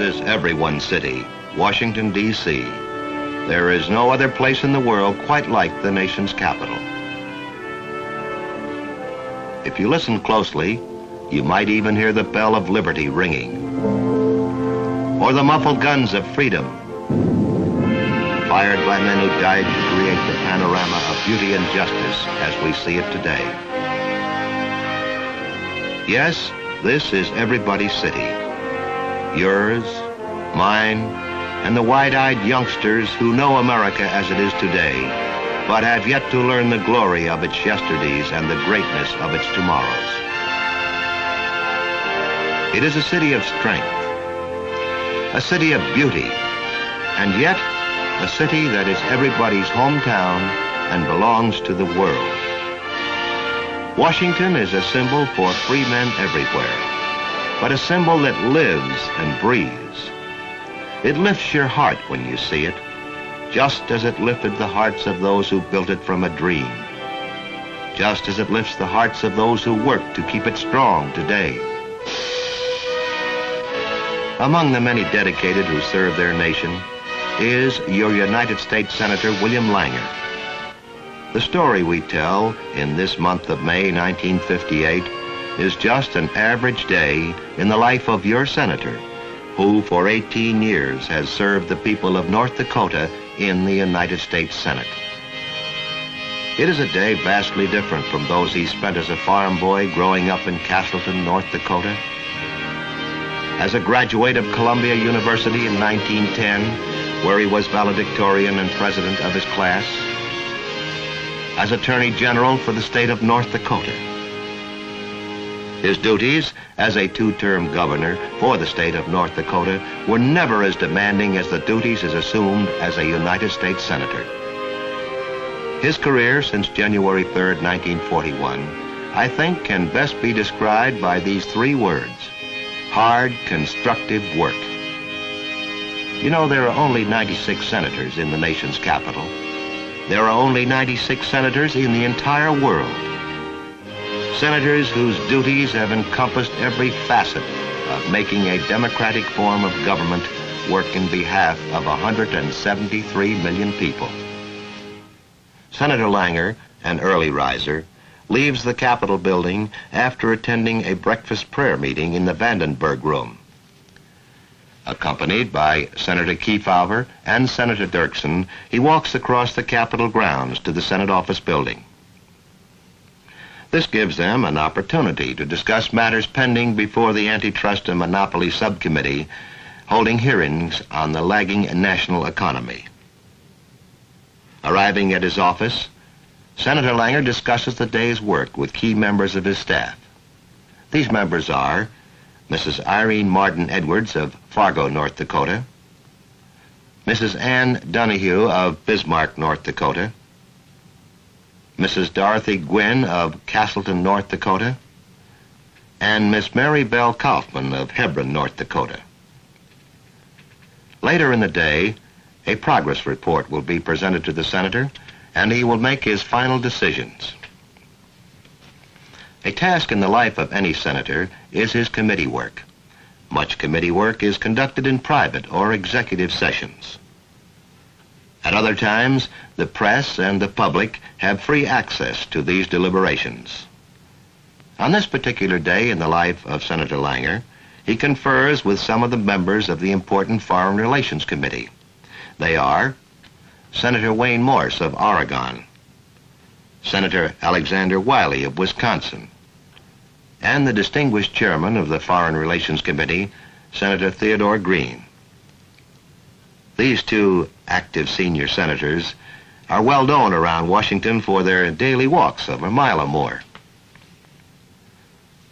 This is everyone's city, Washington, D.C. There is no other place in the world quite like the nation's capital. If you listen closely, you might even hear the bell of liberty ringing. Or the muffled guns of freedom, fired by men who died to create the panorama of beauty and justice as we see it today. Yes, this is everybody's city. Yours, mine, and the wide-eyed youngsters who know America as it is today, but have yet to learn the glory of its yesterdays and the greatness of its tomorrows. It is a city of strength, a city of beauty, and yet a city that is everybody's hometown and belongs to the world. Washington is a symbol for free men everywhere, but a symbol that lives and breathes. It lifts your heart when you see it, just as it lifted the hearts of those who built it from a dream, just as it lifts the hearts of those who work to keep it strong today. Among the many dedicated who serve their nation is your United States Senator William Langer. The story we tell in this month of May 1958 is just an average day in the life of your senator, who for 18 years has served the people of North Dakota in the United States Senate. It is a day vastly different from those he spent as a farm boy growing up in Casselton, North Dakota. As a graduate of Columbia University in 1910, where he was valedictorian and president of his class. As Attorney General for the state of North Dakota. His duties as a two-term governor for the state of North Dakota were never as demanding as the duties as assumed as a United States Senator. His career since January 3, 1941, I think can best be described by these three words, hard, constructive work. You know, there are only 96 senators in the nation's capital. There are only 96 senators in the entire world. Senators whose duties have encompassed every facet of making a democratic form of government work in behalf of 173 million people. Senator Langer, an early riser, leaves the Capitol building after attending a breakfast prayer meeting in the Vandenberg room. Accompanied by Senator Kefauver and Senator Dirksen, he walks across the Capitol grounds to the Senate office building. This gives them an opportunity to discuss matters pending before the Antitrust and Monopoly Subcommittee holding hearings on the lagging national economy. Arriving at his office, Senator Langer discusses the day's work with key members of his staff. These members are Mrs. Irene Martin Edwards of Fargo, North Dakota, Mrs. Ann Donahue of Bismarck, North Dakota, Mrs. Dorothy Gwynn of Casselton, North Dakota, and Miss Mary Bell Kaufmann of Hebron, North Dakota. Later in the day, a progress report will be presented to the senator and he will make his final decisions. A task in the life of any senator is his committee work. Much committee work is conducted in private or executive sessions. At other times, the press and the public have free access to these deliberations. On this particular day in the life of Senator Langer, he confers with some of the members of the important Foreign Relations Committee. They are Senator Wayne Morse of Oregon, Senator Alexander Wiley of Wisconsin, and the distinguished chairman of the Foreign Relations Committee, Senator Theodore Green. These two active senior senators are well known around Washington for their daily walks of a mile or more.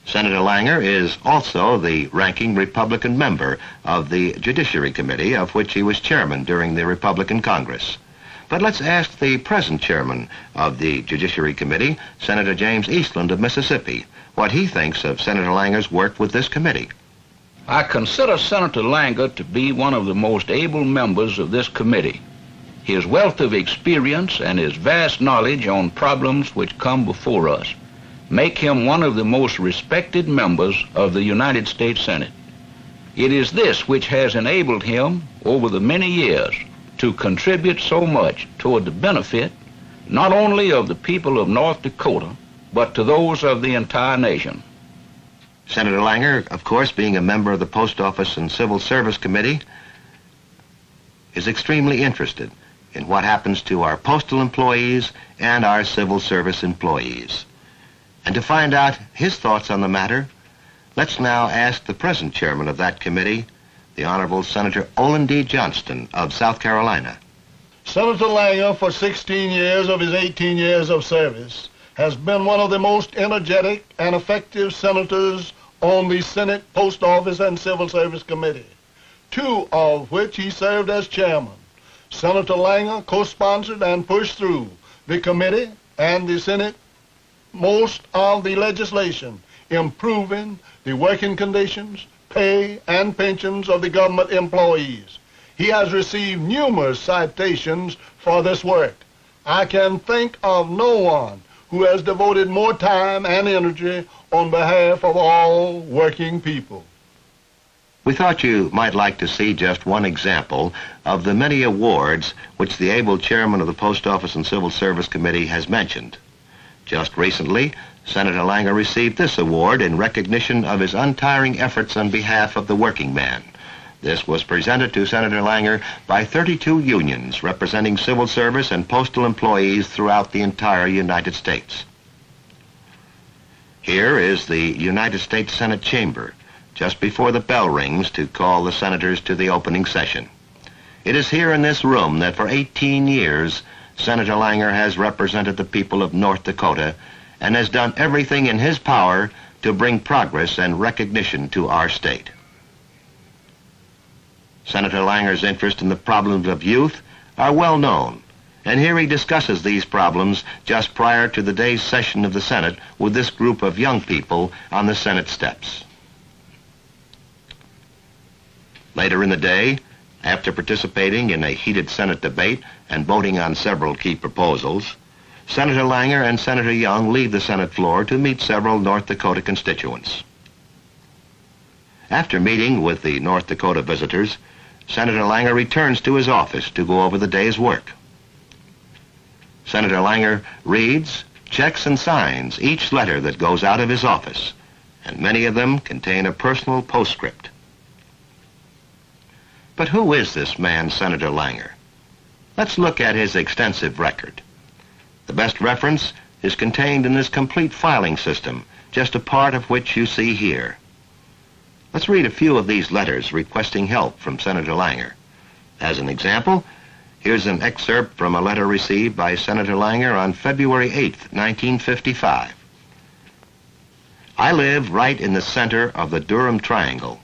Senator Langer is also the ranking Republican member of the Judiciary Committee, of which he was chairman during the Republican Congress. But let's ask the present chairman of the Judiciary Committee, Senator James Eastland of Mississippi, what he thinks of Senator Langer's work with this committee. I consider Senator Langer to be one of the most able members of this committee. His wealth of experience and his vast knowledge on problems which come before us make him one of the most respected members of the United States Senate. It is this which has enabled him over the many years to contribute so much toward the benefit not only of the people of North Dakota, but to those of the entire nation. Senator Langer, of course, being a member of the Post Office and Civil Service Committee, is extremely interested in what happens to our postal employees and our civil service employees. And to find out his thoughts on the matter, let's now ask the present chairman of that committee, the Honorable Senator Olin D. Johnston of South Carolina. Senator Langer, for 16 years of his 18 years of service, has been one of the most energetic and effective senators on the Senate Post Office and Civil Service Committee, two of which he served as chairman. Senator Langer co-sponsored and pushed through the committee and the Senate most of the legislation improving the working conditions, pay, and pensions of the government employees. He has received numerous citations for this work. I can think of no one who has devoted more time and energy on behalf of all working people. We thought you might like to see just one example of the many awards which the able chairman of the Post Office and Civil Service Committee has mentioned. Just recently, Senator Langer received this award in recognition of his untiring efforts on behalf of the working man. This was presented to Senator Langer by 32 unions representing civil service and postal employees throughout the entire United States. Here is the United States Senate chamber, just before the bell rings to call the senators to the opening session. It is here in this room that for 18 years Senator Langer has represented the people of North Dakota and has done everything in his power to bring progress and recognition to our state. Senator Langer's interest in the problems of youth are well known, and here he discusses these problems just prior to the day's session of the Senate with this group of young people on the Senate steps. Later in the day, after participating in a heated Senate debate and voting on several key proposals, Senator Langer and Senator Young leave the Senate floor to meet several North Dakota constituents. After meeting with the North Dakota visitors, Senator Langer returns to his office to go over the day's work. Senator Langer reads, checks, and signs each letter that goes out of his office, and many of them contain a personal postscript. But who is this man, Senator Langer? Let's look at his extensive record. The best reference is contained in this complete filing system, just a part of which you see here. Let's read a few of these letters requesting help from Senator Langer. As an example, here's an excerpt from a letter received by Senator Langer on February 8, 1955. I live right in the center of the Durum Triangle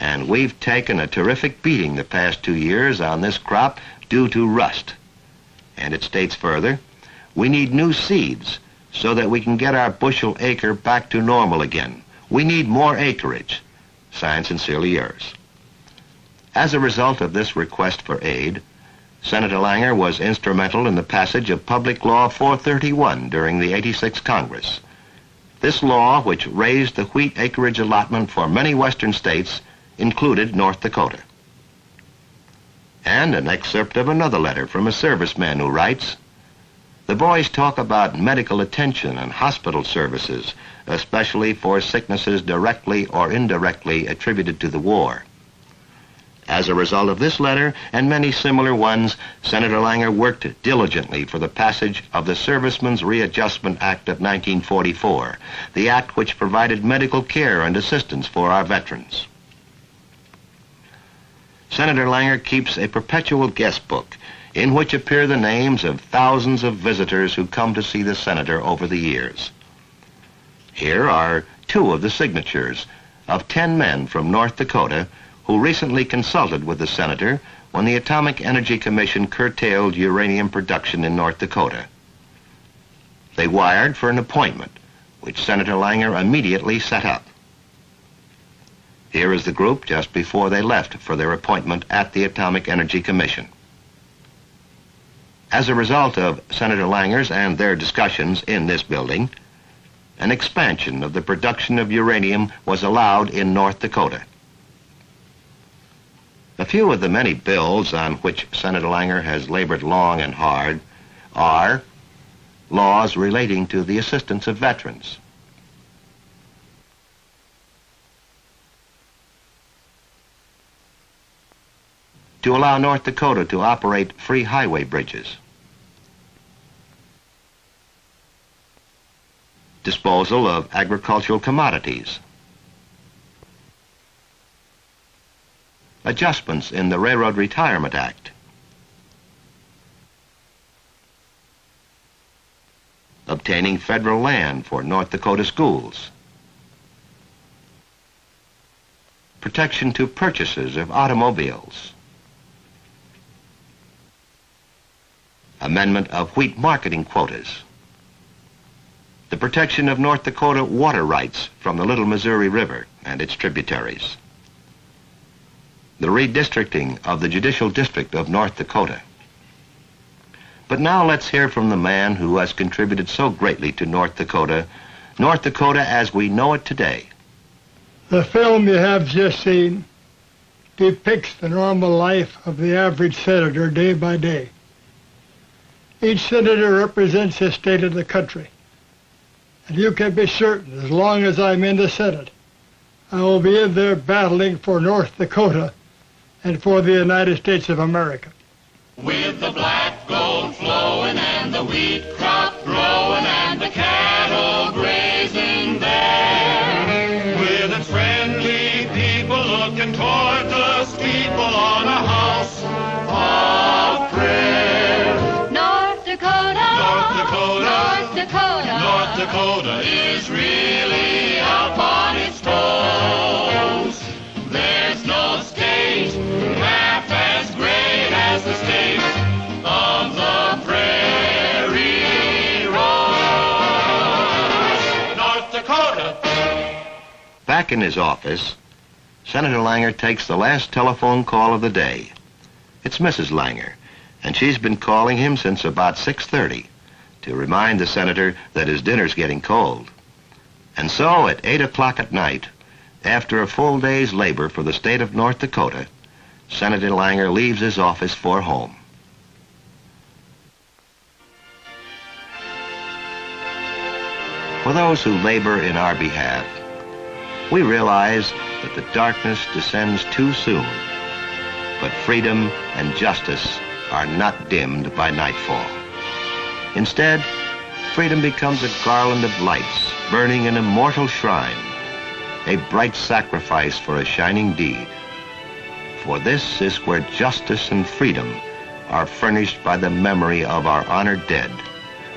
and we've taken a terrific beating the past two years on this crop due to rust. And it states further, we need new seeds so that we can get our bushel acre back to normal again. We need more acreage. Signed sincerely yours. As a result of this request for aid, Senator Langer was instrumental in the passage of Public Law 431 during the 86th Congress. This law, which raised the wheat acreage allotment for many western states, included North Dakota. And an excerpt of another letter from a serviceman who writes, The boys talk about medical attention and hospital services, especially for sicknesses directly or indirectly attributed to the war. As a result of this letter and many similar ones, Senator Langer worked diligently for the passage of the Servicemen's Readjustment Act of 1944, the act which provided medical care and assistance for our veterans. Senator Langer keeps a perpetual guest book in which appear the names of thousands of visitors who come to see the senator over the years. Here are two of the signatures of 10 men from North Dakota who recently consulted with the senator when the Atomic Energy Commission curtailed uranium production in North Dakota. They wired for an appointment, which Senator Langer immediately set up. Here is the group just before they left for their appointment at the Atomic Energy Commission. As a result of Senator Langer's and their discussions in this building, an expansion of the production of uranium was allowed in North Dakota. A few of the many bills on which Senator Langer has labored long and hard are laws relating to the assistance of veterans, to allow North Dakota to operate free highway bridges. Disposal of agricultural commodities. Adjustments in the Railroad Retirement Act. Obtaining federal land for North Dakota schools. Protection to purchases of automobiles. amendment of wheat marketing quotas, the protection of North Dakota water rights from the Little Missouri River and its tributaries, the redistricting of the Judicial District of North Dakota. But now let's hear from the man who has contributed so greatly to North Dakota, North Dakota as we know it today. The film you have just seen depicts the normal life of the average senator day by day. Each senator represents his state of the country. And you can be certain, as long as I'm in the Senate, I will be in there battling for North Dakota and for the United States of America. With the black gold flowing and the wheat crop growing and the cattle grazing North Dakota is really up on its toes. There's no state half as great as the state of the prairie rose. North Dakota. Back in his office, Senator Langer takes the last telephone call of the day. It's Mrs. Langer, and she's been calling him since about 6.30 to remind the senator that his dinner's getting cold. And so at 8 o'clock at night, after a full day's labor for the state of North Dakota, Senator Langer leaves his office for home. For those who labor in our behalf, we realize that the darkness descends too soon, but freedom and justice are not dimmed by nightfall. Instead, freedom becomes a garland of lights burning an immortal shrine, a bright sacrifice for a shining deed. For this is where justice and freedom are furnished by the memory of our honored dead,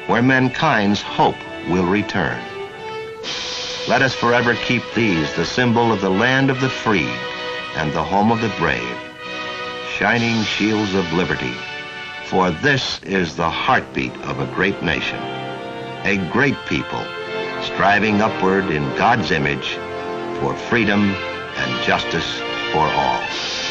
where mankind's hope will return. Let us forever keep these the symbol of the land of the free and the home of the brave, shining shields of liberty, for this is the heartbeat of a great nation, a great people striving upward in God's image for freedom and justice for all.